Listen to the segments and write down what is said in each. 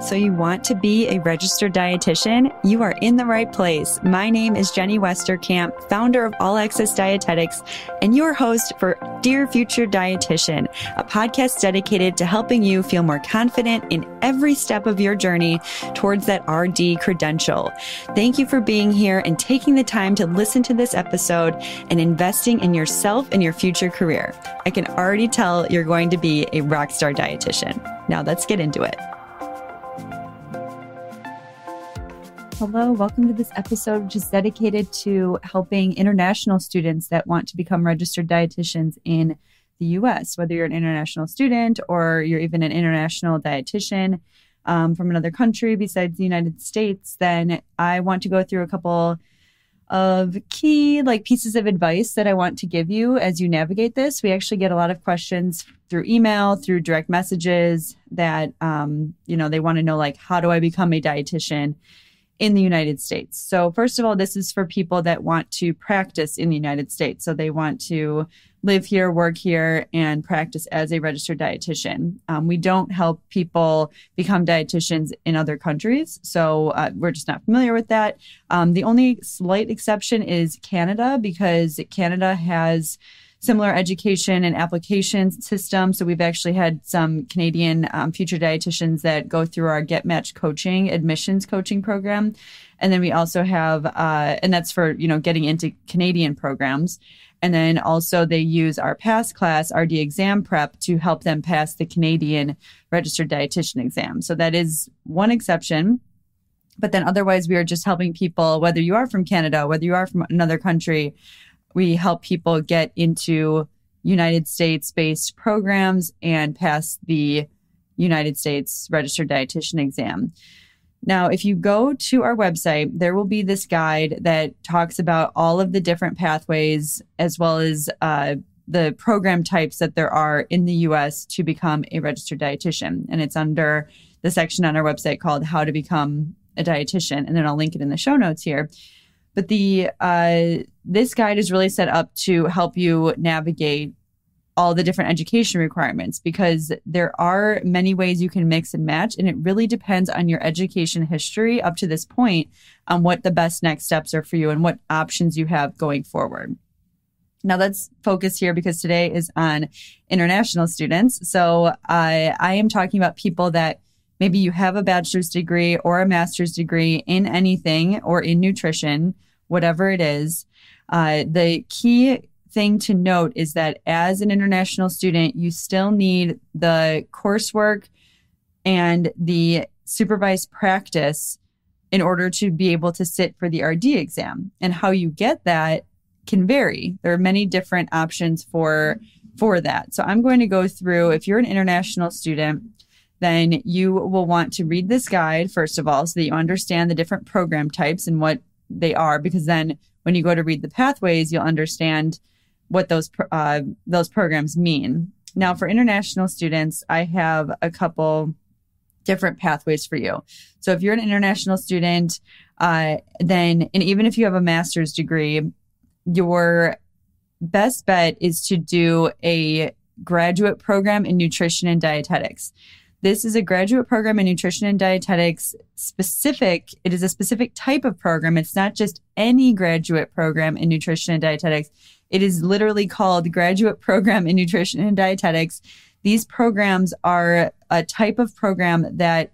So, you want to be a registered dietitian? You are in the right place. My name is Jenny Westerkamp, founder of All Access Dietetics, and your host for Dear Future Dietitian, a podcast dedicated to helping you feel more confident in every step of your journey towards that RD credential. Thank you for being here and taking the time to listen to this episode and investing in yourself and your future career. I can already tell you're going to be a rockstar dietitian. Now, let's get into it. Hello, welcome to this episode, which is dedicated to helping international students that want to become registered dietitians in the US, whether you're an international student or you're even an international dietitian um, from another country besides the United States, then I want to go through a couple of key like pieces of advice that I want to give you as you navigate this. We actually get a lot of questions through email, through direct messages that um, you know they want to know like how do I become a dietitian? In the United States. So, first of all, this is for people that want to practice in the United States. So, they want to live here, work here, and practice as a registered dietitian. Um, we don't help people become dietitians in other countries. So, uh, we're just not familiar with that. Um, the only slight exception is Canada because Canada has similar education and application system. So we've actually had some Canadian um, future dietitians that go through our Get Matched coaching admissions coaching program. And then we also have, uh, and that's for, you know, getting into Canadian programs. And then also they use our PASS class, RD exam prep to help them pass the Canadian registered dietitian exam. So that is one exception. But then otherwise we are just helping people, whether you are from Canada, whether you are from another country, we help people get into United States based programs and pass the United States registered dietitian exam. Now, if you go to our website, there will be this guide that talks about all of the different pathways as well as uh, the program types that there are in the US to become a registered dietitian. And it's under the section on our website called How to Become a Dietitian. And then I'll link it in the show notes here. But the uh, this guide is really set up to help you navigate all the different education requirements because there are many ways you can mix and match and it really depends on your education history up to this point on what the best next steps are for you and what options you have going forward. Now let's focus here because today is on international students. So I, I am talking about people that maybe you have a bachelor's degree or a master's degree in anything or in nutrition whatever it is. Uh, the key thing to note is that as an international student, you still need the coursework and the supervised practice in order to be able to sit for the RD exam. And how you get that can vary. There are many different options for for that. So I'm going to go through if you're an international student, then you will want to read this guide first of all so that you understand the different program types and what they are because then when you go to read the pathways, you'll understand what those uh, those programs mean. Now, for international students, I have a couple different pathways for you. So, if you're an international student, uh, then and even if you have a master's degree, your best bet is to do a graduate program in nutrition and dietetics. This is a graduate program in nutrition and dietetics specific. It is a specific type of program. It's not just any graduate program in nutrition and dietetics. It is literally called graduate program in nutrition and dietetics. These programs are a type of program that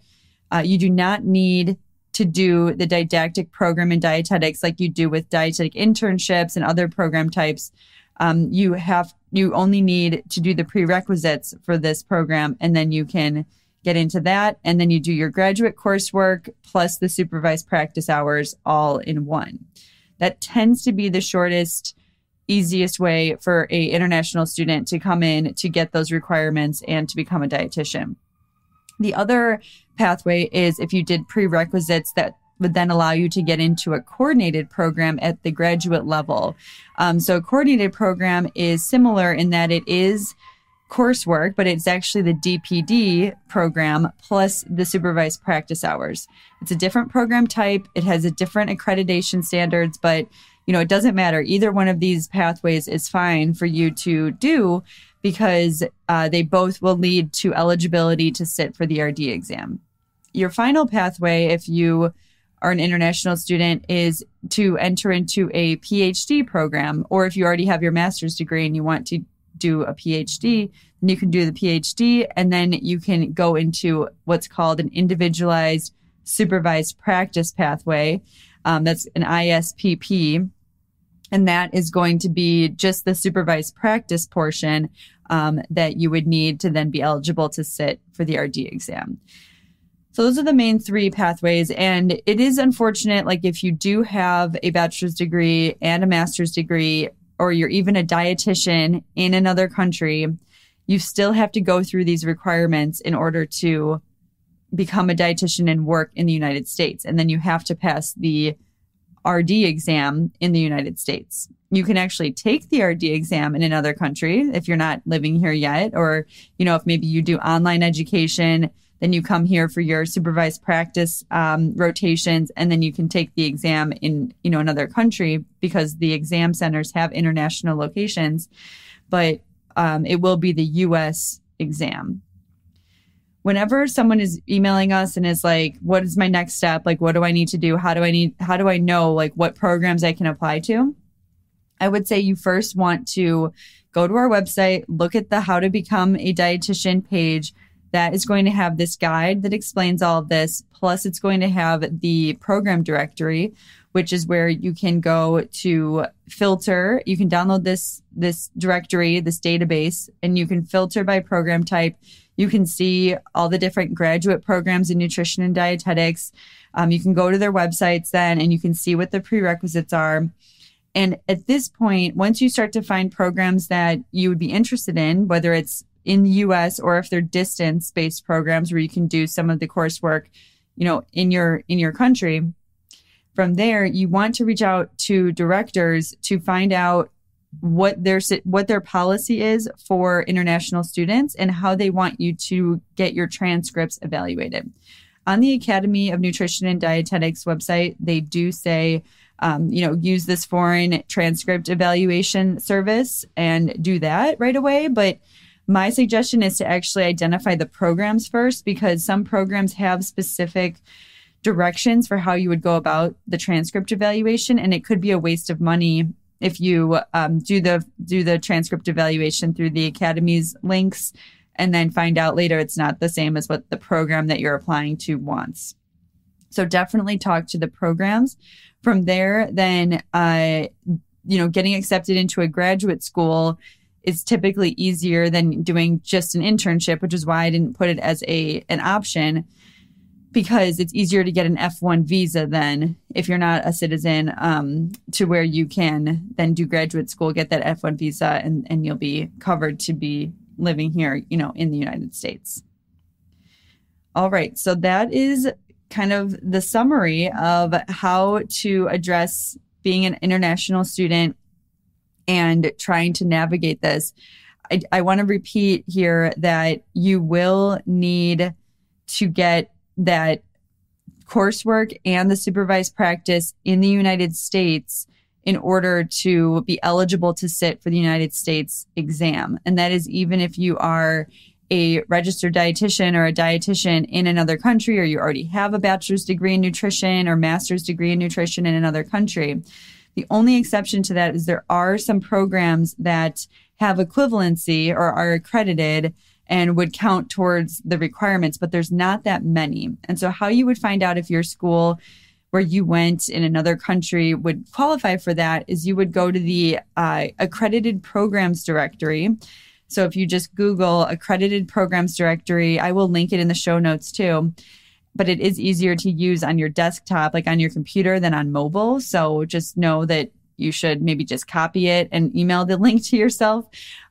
uh, you do not need to do the didactic program in dietetics like you do with dietetic internships and other program types. Um, you have you only need to do the prerequisites for this program, and then you can get into that. And then you do your graduate coursework plus the supervised practice hours all in one. That tends to be the shortest, easiest way for a international student to come in to get those requirements and to become a dietitian. The other pathway is if you did prerequisites that would then allow you to get into a coordinated program at the graduate level. Um, so a coordinated program is similar in that it is coursework, but it's actually the DPD program plus the supervised practice hours. It's a different program type. It has a different accreditation standards, but you know, it doesn't matter. Either one of these pathways is fine for you to do because uh, they both will lead to eligibility to sit for the RD exam. your final pathway, if you are an international student, is to enter into a PhD program. Or if you already have your master's degree and you want to do a PhD, then you can do the PhD and then you can go into what's called an individualized supervised practice pathway. Um, that's an ISPP. And that is going to be just the supervised practice portion um, that you would need to then be eligible to sit for the RD exam. So those are the main three pathways. And it is unfortunate, like if you do have a bachelor's degree and a master's degree, or you're even a dietitian in another country, you still have to go through these requirements in order to become a dietitian and work in the United States. And then you have to pass the RD exam in the United States. You can actually take the RD exam in another country if you're not living here yet, or, you know, if maybe you do online education, then you come here for your supervised practice um, rotations, and then you can take the exam in, you know, another country because the exam centers have international locations, but um, it will be the U.S. exam whenever someone is emailing us and is like, what is my next step? Like, what do I need to do? How do I need, how do I know like what programs I can apply to? I would say you first want to go to our website, look at the how to become a dietitian page. That is going to have this guide that explains all of this. Plus, it's going to have the program directory, which is where you can go to filter. You can download this, this directory, this database, and you can filter by program type you can see all the different graduate programs in nutrition and dietetics. Um, you can go to their websites then and you can see what the prerequisites are. And at this point, once you start to find programs that you would be interested in, whether it's in the US or if they're distance based programs where you can do some of the coursework, you know, in your, in your country, from there, you want to reach out to directors to find out what their what their policy is for international students and how they want you to get your transcripts evaluated. On the Academy of Nutrition and Dietetics website, they do say, um, you know, use this foreign transcript evaluation service and do that right away. But my suggestion is to actually identify the programs first because some programs have specific directions for how you would go about the transcript evaluation and it could be a waste of money if you um, do the do the transcript evaluation through the academy's links and then find out later it's not the same as what the program that you're applying to wants. So definitely talk to the programs. From there then uh, you know getting accepted into a graduate school is typically easier than doing just an internship which is why i didn't put it as a an option because it's easier to get an F1 visa than if you're not a citizen um, to where you can then do graduate school, get that F1 visa, and, and you'll be covered to be living here, you know, in the United States. All right. So that is kind of the summary of how to address being an international student and trying to navigate this. I, I want to repeat here that you will need to get that coursework and the supervised practice in the United States in order to be eligible to sit for the United States exam. And that is even if you are a registered dietitian or a dietitian in another country, or you already have a bachelor's degree in nutrition or master's degree in nutrition in another country. The only exception to that is there are some programs that have equivalency or are accredited and would count towards the requirements, but there's not that many. And so, how you would find out if your school where you went in another country would qualify for that is you would go to the uh, accredited programs directory. So, if you just Google accredited programs directory, I will link it in the show notes too. But it is easier to use on your desktop, like on your computer, than on mobile. So, just know that you should maybe just copy it and email the link to yourself.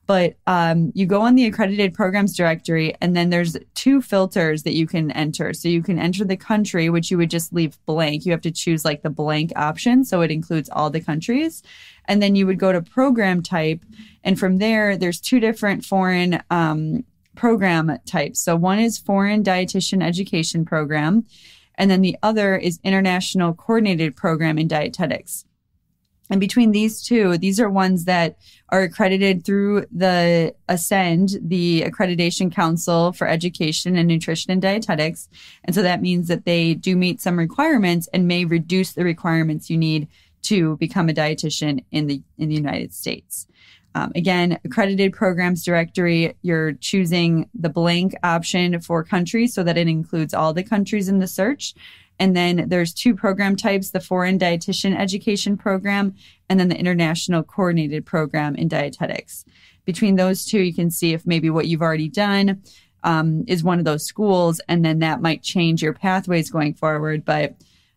But um, you go on the accredited programs directory and then there's two filters that you can enter. So you can enter the country which you would just leave blank. You have to choose like the blank option. So it includes all the countries. And then you would go to program type. And from there there's two different foreign um, program types so one is foreign dietitian education program and then the other is international coordinated program in dietetics And between these two, these are ones that are accredited through the ACEND, the Accreditation Council for Education and Nutrition and Dietetics. And so that means that they do meet some requirements and may reduce the requirements you need to become a dietitian in the in the United States. Um, again, accredited programs directory, you're choosing the blank option for countries so that it includes all the countries in the search. And then there's two program types, the foreign dietitian education program and then the international coordinated program in dietetics. Between those two, you can see if maybe what you've already done um, is one of those schools, and then that might change your pathways going forward. But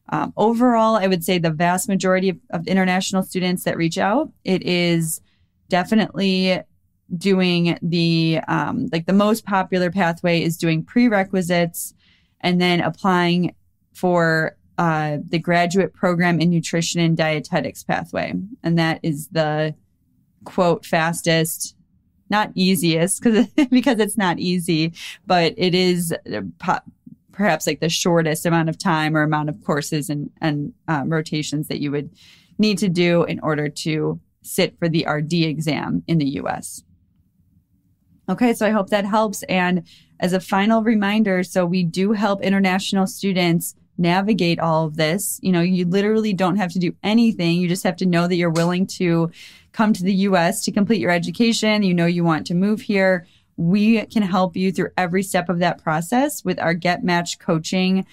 um, overall, I would say the vast majority of, of international students that reach out, it is definitely doing the um, like the most popular pathway is doing prerequisites and then applying for uh, the graduate program in nutrition and dietetics pathway. And that is the quote fastest not easiest because because it's not easy but it is uh, po- perhaps like the shortest amount of time or amount of courses and and um, rotations that you would need to do in order to sit for the RD exam in the US. Okay, so I hope that helps. And as a final reminder, so we do help international students navigate all of this. You know, you literally don't have to do anything. You just have to know that you're willing to come to the US to complete your education. You know, you want to move here. We can help you through every step of that process with our Get Matched coaching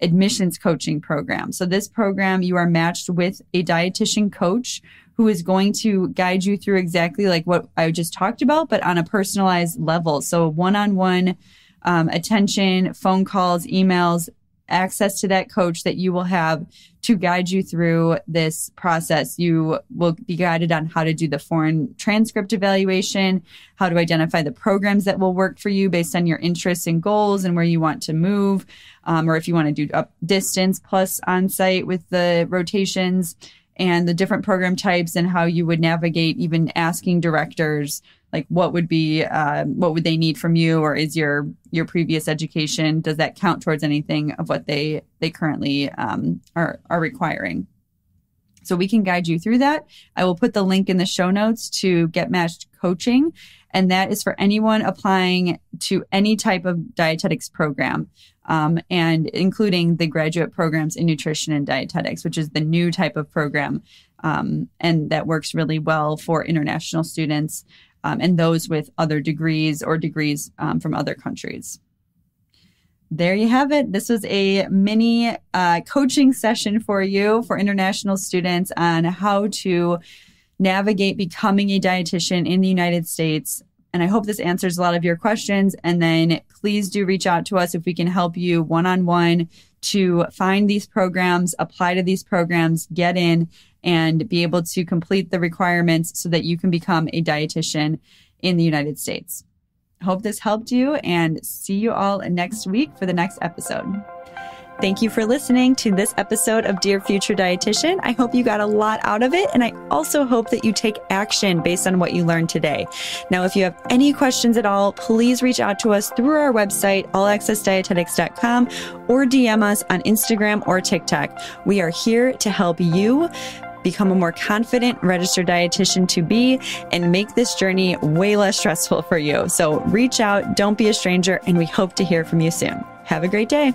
admissions coaching program. So this program, you are matched with a dietitian coach who is going to guide you through exactly like what I just talked about, but on a personalized level. So one on one attention, phone calls, emails, access to that coach that you will have to guide you through this process. You will be guided on how to do the foreign transcript evaluation, how to identify the programs that will work for you based on your interests and goals and where you want to move, um, or if you want to do up distance plus on site with the rotations and the different program types and how you would navigate even asking directors like what would be uh, what would they need from you or is your your previous education does that count towards anything of what they they currently um, are are requiring? So we can guide you through that. I will put the link in the show notes to get matched coaching and that is for anyone applying to any type of dietetics program um, and including the graduate programs in nutrition and dietetics, which is the new type of program. Um, and that works really well for international students um, and those with other degrees or degrees um, from other countries. There you have it. This was a mini uh, coaching session for you for international students on how to navigate becoming a dietitian in the United States and I hope this answers a lot of your questions. And then please do reach out to us if we can help you one on one to find these programs, apply to these programs, get in and be able to complete the requirements so that you can become a dietitian in the United States. Hope this helped you and see you all next week for the next episode. Thank you for listening to this episode of Dear Future Dietitian. I hope you got a lot out of it, and I also hope that you take action based on what you learned today. Now, if you have any questions at all, please reach out to us through our website, allaccessdietetics.com, or DM us on Instagram or TikTok. We are here to help you become a more confident registered dietitian to be and make this journey way less stressful for you. So reach out, don't be a stranger, and we hope to hear from you soon. Have a great day.